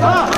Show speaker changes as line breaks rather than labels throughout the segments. Ah!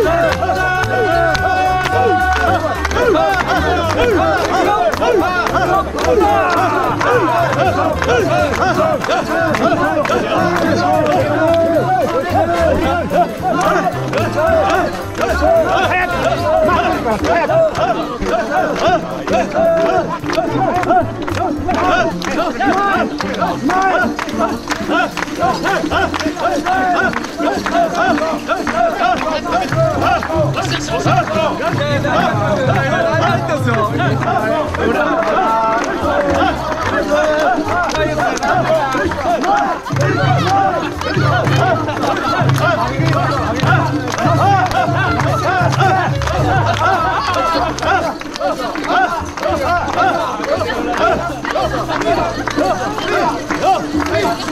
Hey! Let's go.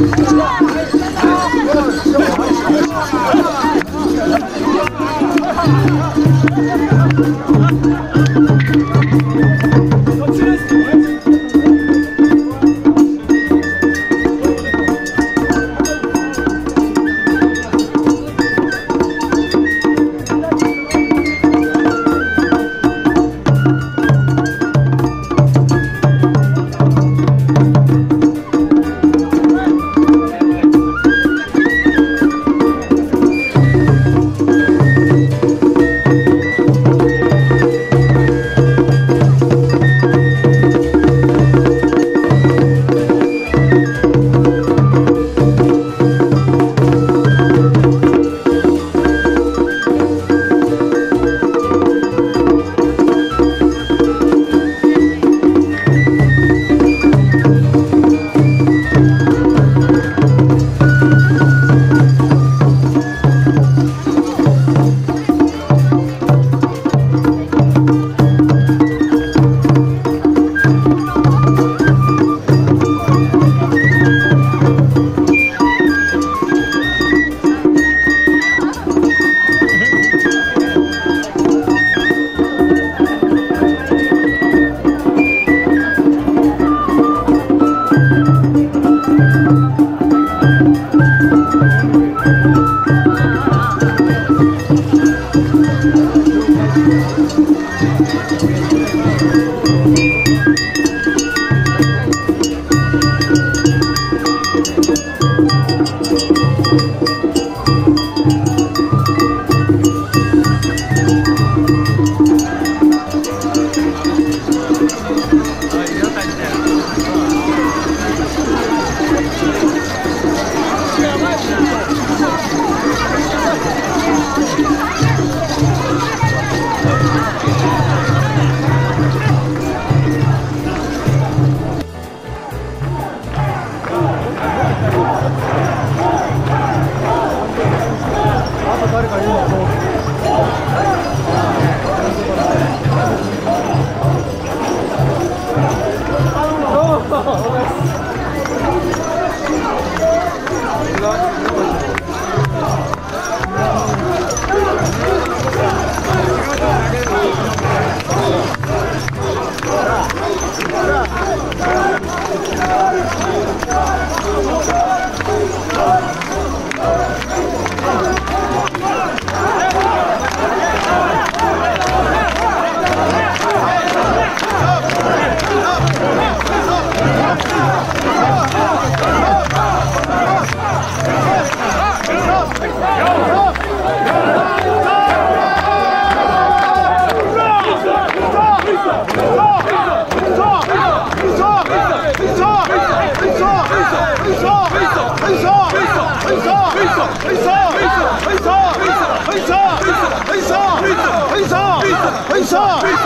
Yeah.